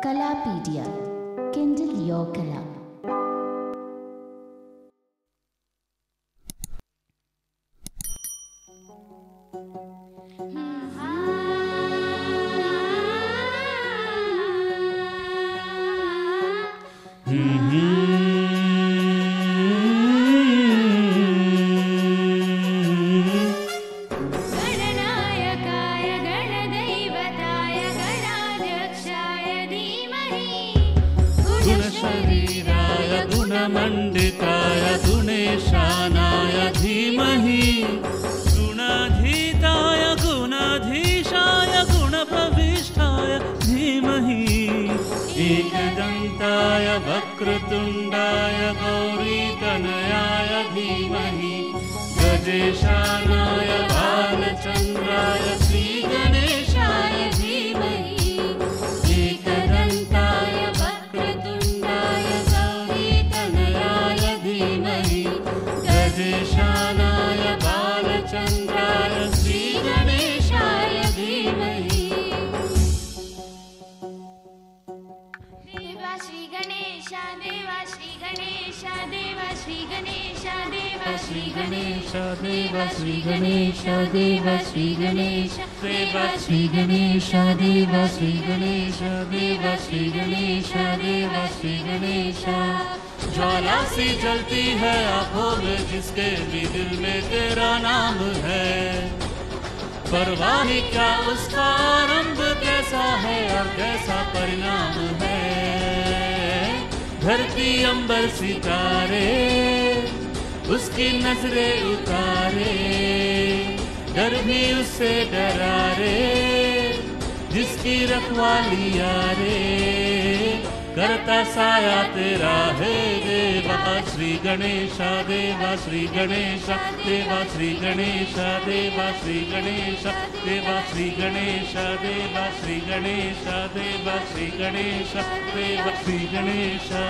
Kalapedia. Kindle your Kala. गुणमण्डिताय गुणेशानाय धीमहि। गुणाधीताय गुणाधीशाय गुणप्रविष्टाय धीमहि। एकदन्ताय वक्रतुण्डाय गौरीतनयाय धीमहि। गजेशानाय गणेश देवा श्री गणेश देवा श्री गणेश श्री गणेश देव श्री गणेश देव श्री गणेश श्री गणेश देव श्री गणेश देव श्री गणेश देव श्री गणेश ज्वाला सी जलती है आँखों में जिसके भी दिल में तेरा नाम है परवाह ही क्या उसका आरंभ कैसा है और कैसा परिणाम है धरती अंबर सितारे उसकी नजरे उतारे डर भी उससे डरा रे जिसकी रखवाली यारे। करता साया तेरा है देवा श्री गणेशा देवा श्री गणेशा देवा श्री गणेशा देवा श्री गणेशा देवा श्री गणेशा देवा श्री गणेशा देवा श्री गणेशा देवा श्री गणेशा